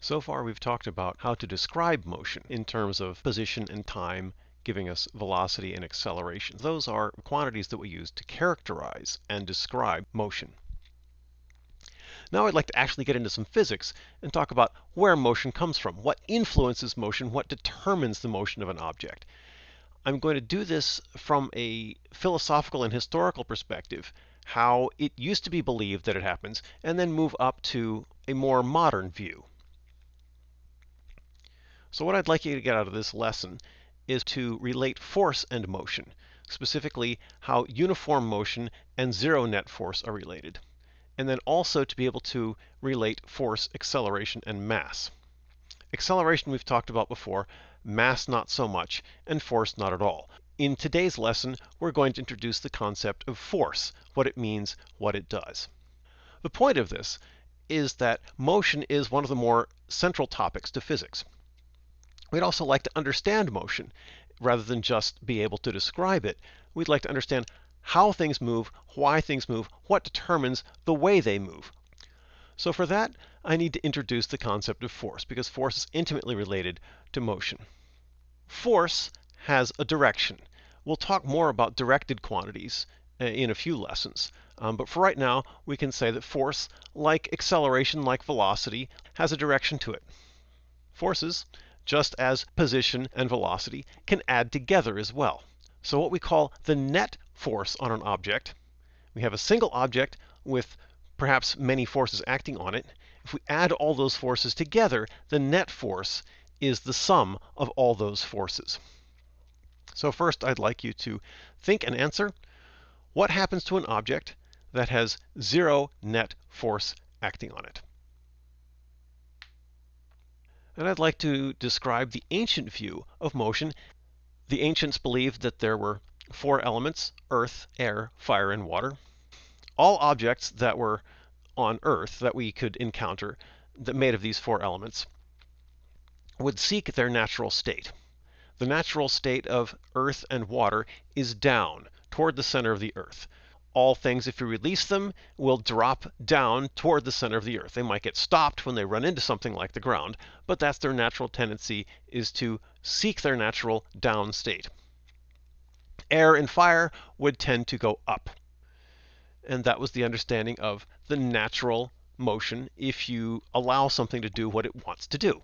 So far we've talked about how to describe motion in terms of position and time, giving us velocity and acceleration. Those are quantities that we use to characterize and describe motion. Now I'd like to actually get into some physics and talk about where motion comes from, what influences motion, what determines the motion of an object. I'm going to do this from a philosophical and historical perspective, how it used to be believed that it happens, and then move up to a more modern view. So what I'd like you to get out of this lesson is to relate force and motion, specifically how uniform motion and zero net force are related, and then also to be able to relate force, acceleration, and mass. Acceleration we've talked about before, mass not so much, and force not at all. In today's lesson, we're going to introduce the concept of force, what it means, what it does. The point of this is that motion is one of the more central topics to physics. We'd also like to understand motion rather than just be able to describe it. We'd like to understand how things move, why things move, what determines the way they move. So for that, I need to introduce the concept of force because force is intimately related to motion. Force has a direction. We'll talk more about directed quantities uh, in a few lessons. Um, but for right now, we can say that force, like acceleration, like velocity, has a direction to it. Forces just as position and velocity can add together as well. So what we call the net force on an object, we have a single object with perhaps many forces acting on it. If we add all those forces together, the net force is the sum of all those forces. So first I'd like you to think and answer, what happens to an object that has zero net force acting on it? And I'd like to describe the ancient view of motion. The ancients believed that there were four elements earth, air, fire, and water. All objects that were on earth that we could encounter that made of these four elements would seek their natural state. The natural state of earth and water is down toward the center of the earth all things, if you release them, will drop down toward the center of the earth. They might get stopped when they run into something like the ground, but that's their natural tendency is to seek their natural down state. Air and fire would tend to go up. And that was the understanding of the natural motion if you allow something to do what it wants to do.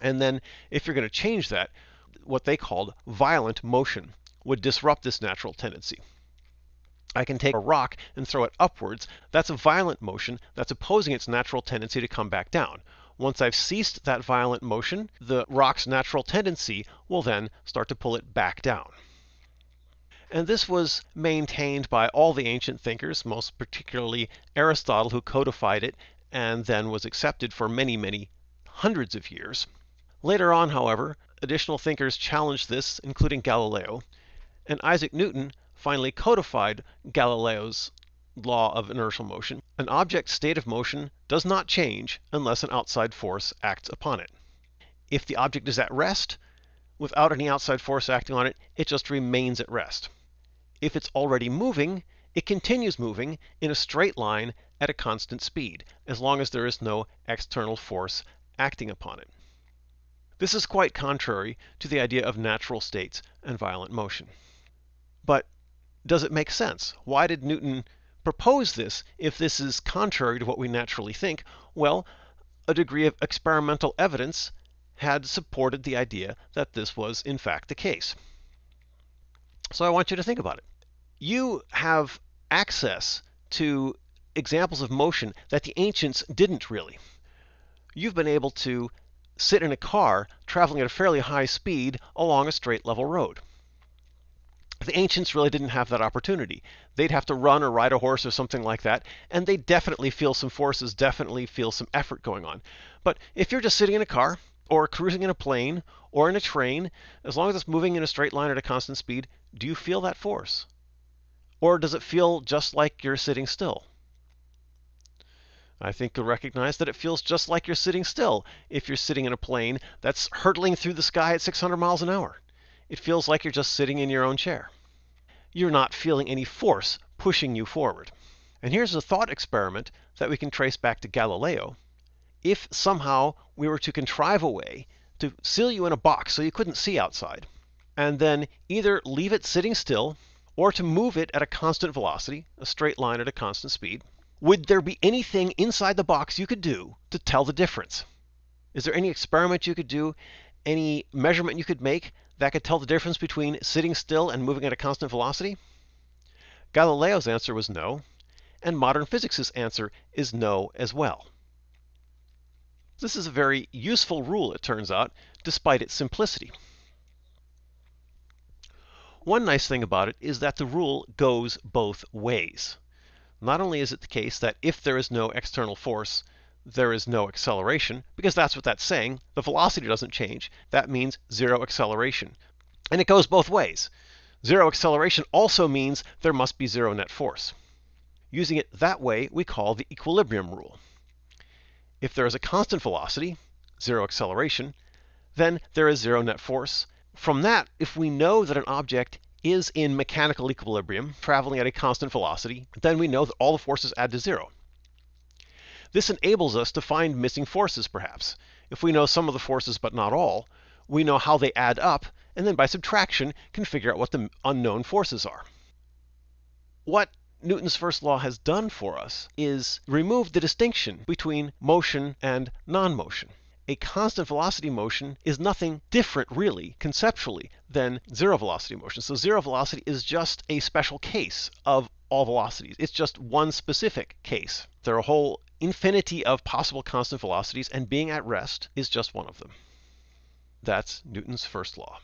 And then if you're going to change that, what they called violent motion would disrupt this natural tendency. I can take a rock and throw it upwards. That's a violent motion that's opposing its natural tendency to come back down. Once I've ceased that violent motion, the rock's natural tendency will then start to pull it back down. And this was maintained by all the ancient thinkers, most particularly Aristotle, who codified it and then was accepted for many, many hundreds of years. Later on, however, additional thinkers challenged this, including Galileo, and Isaac Newton finally codified Galileo's law of inertial motion. An object's state of motion does not change unless an outside force acts upon it. If the object is at rest, without any outside force acting on it, it just remains at rest. If it's already moving, it continues moving in a straight line at a constant speed, as long as there is no external force acting upon it. This is quite contrary to the idea of natural states and violent motion. But does it make sense? Why did Newton propose this if this is contrary to what we naturally think? Well, a degree of experimental evidence had supported the idea that this was in fact the case. So I want you to think about it. You have access to examples of motion that the ancients didn't really. You've been able to sit in a car traveling at a fairly high speed along a straight level road. The ancients really didn't have that opportunity. They'd have to run or ride a horse or something like that, and they definitely feel some forces, definitely feel some effort going on. But if you're just sitting in a car, or cruising in a plane, or in a train, as long as it's moving in a straight line at a constant speed, do you feel that force? Or does it feel just like you're sitting still? I think you'll recognize that it feels just like you're sitting still if you're sitting in a plane that's hurtling through the sky at 600 miles an hour it feels like you're just sitting in your own chair. You're not feeling any force pushing you forward. And here's a thought experiment that we can trace back to Galileo. if somehow we were to contrive a way to seal you in a box so you couldn't see outside, and then either leave it sitting still or to move it at a constant velocity, a straight line at a constant speed, would there be anything inside the box you could do to tell the difference? Is there any experiment you could do, any measurement you could make that could tell the difference between sitting still and moving at a constant velocity? Galileo's answer was no, and modern physics' answer is no as well. This is a very useful rule, it turns out, despite its simplicity. One nice thing about it is that the rule goes both ways. Not only is it the case that if there is no external force, there is no acceleration, because that's what that's saying. The velocity doesn't change. That means zero acceleration. And it goes both ways. Zero acceleration also means there must be zero net force. Using it that way, we call the equilibrium rule. If there is a constant velocity, zero acceleration, then there is zero net force. From that, if we know that an object is in mechanical equilibrium, traveling at a constant velocity, then we know that all the forces add to zero. This enables us to find missing forces, perhaps. If we know some of the forces but not all, we know how they add up, and then by subtraction can figure out what the unknown forces are. What Newton's first law has done for us is remove the distinction between motion and non-motion. A constant velocity motion is nothing different, really, conceptually, than zero velocity motion. So zero velocity is just a special case of all velocities. It's just one specific case. There are a whole infinity of possible constant velocities, and being at rest is just one of them. That's Newton's first law.